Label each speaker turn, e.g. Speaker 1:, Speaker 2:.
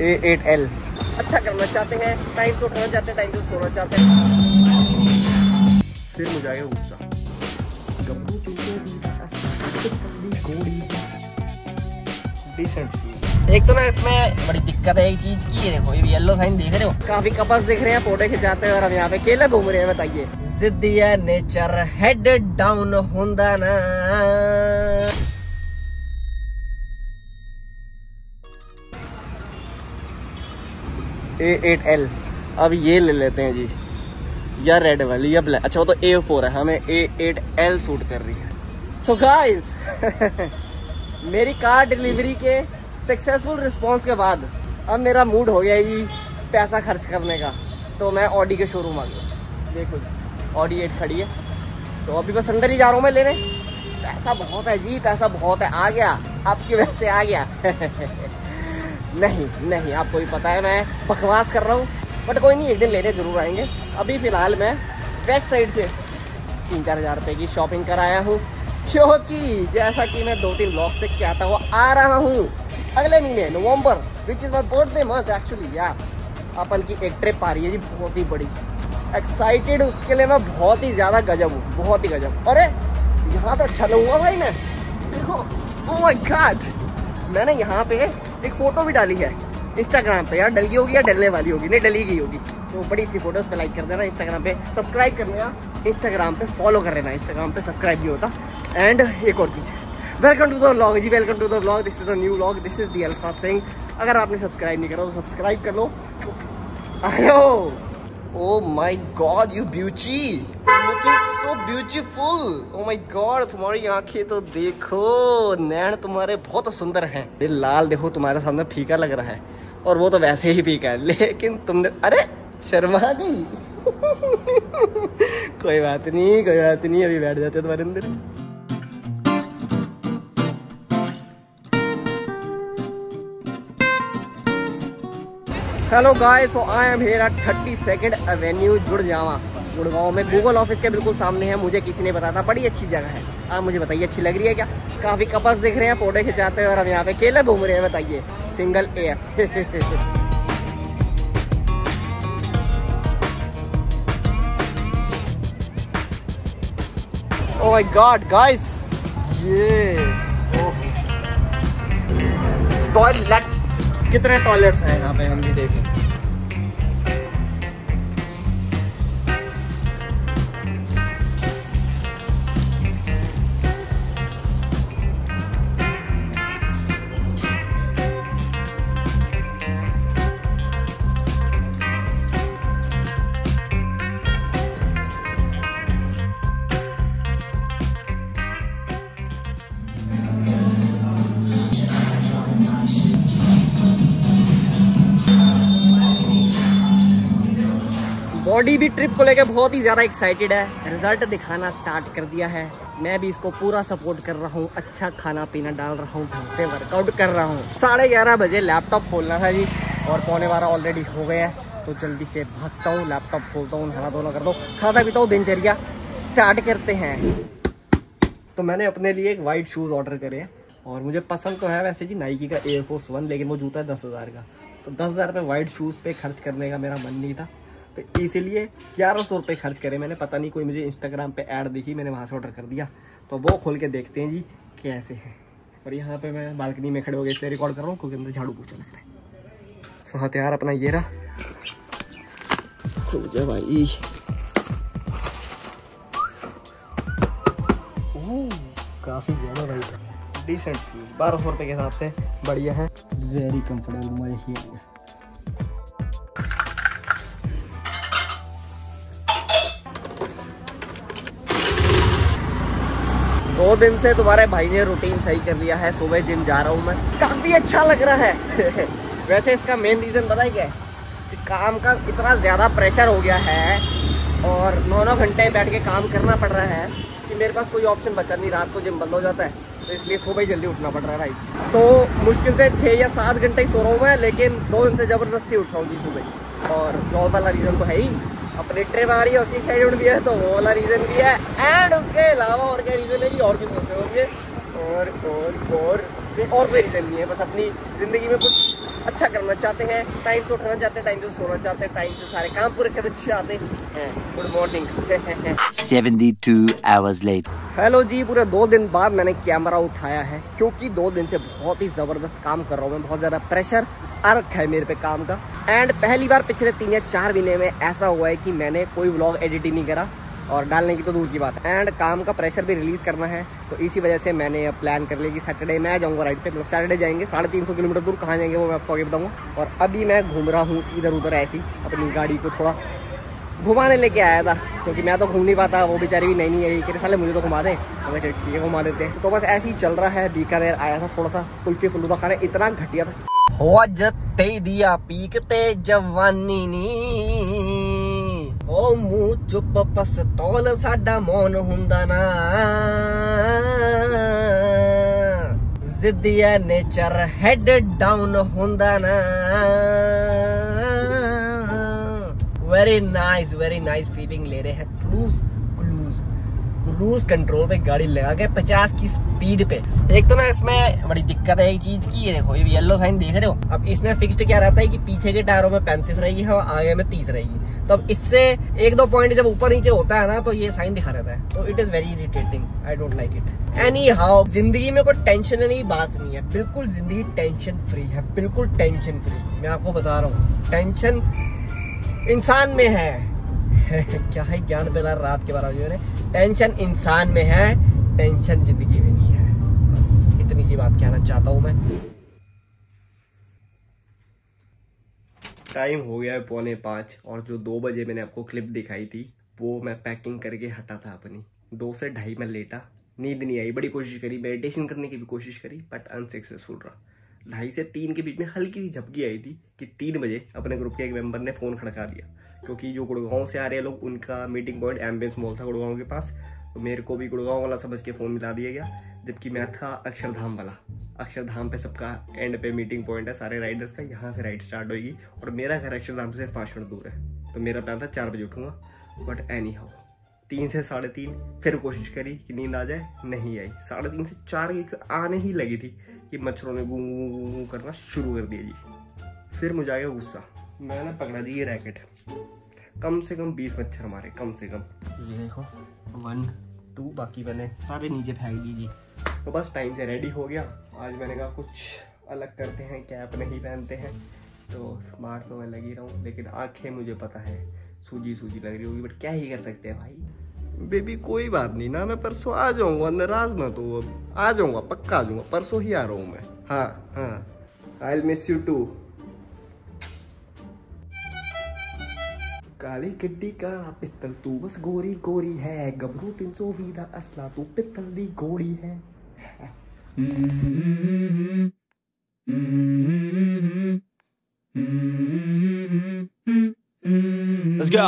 Speaker 1: ए eight L अच्छा करना चाहते हैं टाइम चाहते हैं टाइम से सोना चाहते हैं। फिर मुझे आएगा गुस्सा। एक तो ना इसमें बड़ी दिक्कत है एक चीज़ की है देखो ये येलो साइन देख रहे हो? काफ़ी कपल्स दिख रहे हैं फ़ोटो खिंचाते हैं और हम यहाँ पे केला घूम रहे हैं बताइए। जिद्दिया नेचर हेड डाउन होंदा ना। ए एट एल अब ये ले लेते हैं जी। या रेड वाली, या ब्लैक अच्छा वो तो ए फोर है। हमें ए एट एल सूट कर रही है। तो गाइस मेरी कार डिलीवरी के सक्सेसफुल रिस्पांस के बाद अब मेरा मूड हो गया जी पैसा खर्च करने का। तो मैं ऑडी के शोरूम आ गया। देखो ऑडी एट खड़ी है। तो अभी बस अंदर ही जा रहा हूँ मैं लेने। पैसा बहुत है जी, पैसा बहुत है। आ गया। आपकी वजह से आ गया। नहीं नहीं, आपको भी पता है, मैं बकवास कर रहा हूँ बट कोई नहीं, एक दिन लेने ज़रूर आएँगे। अभी फ़िलहाल मैं वेस्ट साइड से तीन चार हज़ार रुपये की शॉपिंग कराया हूँ, क्योंकि जैसा कि मैं दो तीन ब्लॉग से कहता हुआ आ रहा हूँ, अगले महीने, November which is my birthday month actually यार अपन की एक ट्रिप आ रही है जी, बहुत ही बड़ी। एक्साइटेड उसके लिए मैं बहुत ही ज़्यादा गजब हूँ, बहुत ही गजब। अरे, यहाँ तो अच्छा लूँगा भाई मैं। देखो ओ माय गॉड मैंने यहाँ पे एक फ़ोटो भी डाली है इंस्टाग्राम पे यार डलगी होगी या डलने वाली होगी? नहीं, डली गई होगी। तो बड़ी अच्छी फ़ोटो पे लाइक कर देना इंस्टाग्राम पे। सब्सक्राइब कर लेना। इंस्टाग्राम पे फॉलो कर लेना। इंस्टाग्राम पे सब्सक्राइब भी होता। एंड एक और चीज़। Welcome to the ji welcome to the this is a new vlog this is the alpha Singh अगर आपने सब्सक्राइब नहीं करा तो सब्सक्राइब कर लो। आयो ओ my God you beauty looking so beautiful oh my God तुम्हारी आँखें तो देखो। नैन तुम्हारे बहुत सुंदर हैं। ये लाल देखो, तुम्हारे सामने फीका लग रहा है। और वो तो वैसे ही फीका है, लेकिन तुमने, अरे शर्मा गई कोई बात नहीं, कोई बात नहीं, अभी बैठ जाते तुम्हारे अंदर। Hello guys so I am here at thirty second avenue जुड़ जावा गुड़गांव में। गूगल ऑफ़िस के बिल्कुल सामने है मुझे किसी ने बताया था बड़ी अच्छी जगह है। आप मुझे बताइए अच्छी लग रही है क्या? काफ़ी कपल्स दिख रहे हैं फ़ोटो खिंचाते हैं और हम यहाँ पे केले घूम रहे हैं बताइए। Single Oh my god, guys! ये टॉयलेट्स कितने टॉयलेट्स हैं यहाँ पे? हम भी देखें बॉडी भी ट्रिप को लेकर बहुत ही ज़्यादा एक्साइटेड है। रिज़ल्ट दिखाना स्टार्ट कर दिया है। मैं भी इसको पूरा सपोर्ट कर रहा हूँ। अच्छा खाना पीना डाल रहा हूँ। ढंग से वर्कआउट कर रहा हूँ। साढ़े ग्यारह बजे लैपटॉप खोलना था जी। और पौने बारह ऑलरेडी हो गया है। तो जल्दी से भागता हूँ। लैपटॉप खोलता हूँ। नहा धोना कर दो खाता पीता हूँ। दिनचर्या स्टार्ट करते हैं। तो मैंने अपने लिए एक वाइट शूज़ ऑर्डर करे हैं। और मुझे पसंद तो है वैसे जी नाइकी का एयरफोर्स वन लेकिन वो जूता है दस हज़ार का। तो दस हज़ार रुपये वाइट शूज़ पे खर्च करने का मेरा मन नहीं था। तो इसीलिए ग्यारह सौ रुपये खर्च करे मैंने, पता नहीं कोई मुझे इंस्टाग्राम पे ऐड दिखी, मैंने वहाँ से ऑर्डर कर दिया। तो वो खोल के देखते हैं जी, कैसे है। और यहाँ पे मैं बालकनी में खड़े हो गए इसलिए रिकॉर्ड कर रहा हूँ, क्योंकि अंदर झाड़ू पोछा लग रहा है। सो हथियार अपना ये रहा। खुल जा भाई। काफ़ी ज़्यादा भाई। डिसेंट शूज़ बारह सौ रुपये के हिसाब से, बढ़िया है। वेरी कम्फर्टेबल मज़े ही। दिन से तुम्हारे भाई ने रूटीन सही कर लिया है, सुबह जिम जा रहा हूँ मैं। काफ़ी अच्छा लग रहा है। वैसे इसका मेन रीजन पता ही क्या है? कि काम का इतना ज़्यादा प्रेशर हो गया है और नौ नौ घंटे बैठ के काम करना पड़ रहा है कि मेरे पास कोई ऑप्शन बचा नहीं, रात को जिम बंद हो जाता है। तो इसलिए सुबह ही जल्दी उठना पड़ रहा है भाई। तो मुश्किल से छः या सात घंटे ही सो रहा हूँ मैं, लेकिन दो दिन से ज़बरदस्ती उठ रहा हूँ जी सुबह। और जॉब वाला रीज़न तो है ही। अपनी ट्रिप आ रही है उसकी एक्साइटमेंट भी है तो वो वाला रीज़न भी है। एंड उसके अलावा और क्या रीज़न है कि और भी सोचते होंगे। और और और और कोई रीज़न नहीं है। बस अपनी ज़िंदगी में कुछ अच्छा करना चाहते हैं टाइम से उठना चाहते हैं टाइम से सोना चाहते हैं टाइम से सारे काम पूरे करना चाहते हैं। Good morning
Speaker 2: 72 hours later.
Speaker 1: Hello ji पूरे दो दिन बाद मैंने कैमरा उठाया है क्योंकि दो दिन से बहुत ही ज़बरदस्त काम कर रहा हूँ मैं बहुत ज़्यादा प्रेशर आ रखा है मेरे पे काम का। एंड पहली बार पिछले तीन या चार महीने में ऐसा हुआ है कि मैंने कोई व्लॉग एडिट ही नहीं करा और डालने की तो दूर की बात है। एंड काम का प्रेशर भी रिलीज़ करना है तो इसी वजह से मैंने प्लान कर लिया कि सैटरडे मैं जाऊँगा राइड पे। मतलब सैटरडे जाएँगे, साढ़े तीन सौ किलोमीटर दूर कहाँ जाएँगे वो मैं आपको आगे बताऊँगा। और अभी मैं घूम रहा हूँ इधर उधर ऐसी अपनी गाड़ी को थोड़ा घुमाने लेके आया था, क्योंकि मैं तो घूम नहीं पाता, वो बेचारी भी नहीं नहीं आई कि साले मुझे तो घुमा दें। तो मैं ठीक है, घुमा देते हैं। तो बस ऐसे ही चल रहा है, बीकानेर आया था, थोड़ा सा कुल्फी फुलूदा खाने, इतना घटिया था। हो दिया पीकते जवानी नी ओ मुंह चुप पस्तौल ਸਾਡਾ ਮੌਨ ਹੁੰਦਾ ਨਾ ਜ਼ਿੱਦੀਆ ਨੇਚਰ ਹੈਡ ਡਾਊਨ ਹੁੰਦਾ ਨਾ very nice very nice feeling ले रहे हैं क्रूज क्रूज क्रूज कंट्रोल पे गाड़ी लगा के 50 की स्पीड पे। एक तो ना इसमें बड़ी दिक्कत है एक चीज़ की, ये देखो, ये येलो साइन देख रहे हो? अब इसमें फिक्स्ड क्या रहता है कि पीछे के टायरों में पैंतीस रहेगी और आगे में तीस रहेगी। तो अब इससे एक दो पॉइंट जब ऊपर नीचे होता है ना तो ये साइन दिखा रहता है। तो it is very irritating I don't like it anyhow ज़िंदगी में कोई टेंशन नहीं बात नहीं है। बिल्कुल ज़िंदगी टेंशन फ्री है। बिल्कुल टेंशन फ्री मैं आपको बता रहा हूँ टेंशन इंसान में है। क्या है ज्ञान पेला रात के बारह बजे टेंशन इंसान में है टेंशन ज़िंदगी में नहीं सी बात कहना चाहता हूँ मैं। टाइम हो गया है पौने पाँच, और जो दो बजे मैंने आपको क्लिप दिखाई थी, वो मैं पैकिंग करके हटा था अपनी। दो से ढाई में लेटा, नींद नहीं आई, बड़ी कोशिश करी मेडिटेशन करने की भी कोशिश करी बट अनसक्सेसफुल रहा। ढाई से तीन के बीच में हल्की सी झपकी आई थी कि तीन बजे अपने ग्रुप के एक मेंबर ने फ़ोन खड़का दिया, क्योंकि जो गुड़गांव से आ रहे लोग, उनका मीटिंग पॉइंट एम्बेंस मॉल था गुड़गांव के पास। तो मेरे को भी गुड़गांव वाला समझ के फ़ोन मिला दिया गया, जबकि मैं था अक्षरधाम वाला। अक्षरधाम पे सबका एंड पे मीटिंग पॉइंट है, सारे राइडर्स का, यहाँ से राइड स्टार्ट होगी और मेरा घर अक्षरधाम से पाँच मिनट दूर है। तो मेरा प्लान था चार बजे उठूँगा बट एनी हाउ तीन से साढ़े तीन, फिर कोशिश करी कि नींद आ जाए, नहीं आई। साढ़े तीन से चार की आने ही लगी थी कि मच्छरों ने गूं गूं गूं करना शुरू कर दिया जी। फिर मुझे आ गया गुस्सा। मैंने पकड़ा दी ये रैकेट कम से कम बीस मच्छर मारे कम से कम। ये देखो वन टू बाकी मैंने सारे नीचे फेंक दीजिए तो बस टाइम से रेडी हो गया। आज मैंने कहा कुछ अलग करते हैं कैप नहीं पहनते हैं। तो स्मार्ट तो मैं लगी रहा हूँ लेकिन आँखें मुझे पता है सूजी सूजी लग रही होगी बट क्या ही कर सकते हैं भाई? बेबी कोई बात नहीं ना मैं परसों आ जाऊँगा नाराज़ मत हो। आ जाऊँगा पक्का आ जाऊँगा परसों ही आ रहा हूँ मैं। हाँ हाँ। आई मिस यू टू काली किड्डी काला पिस्तल, तू बस गोरी गोरी है, गबरू तीन सौ वीदा असला, तू पिस्तल दी गोरी है
Speaker 2: Let's go.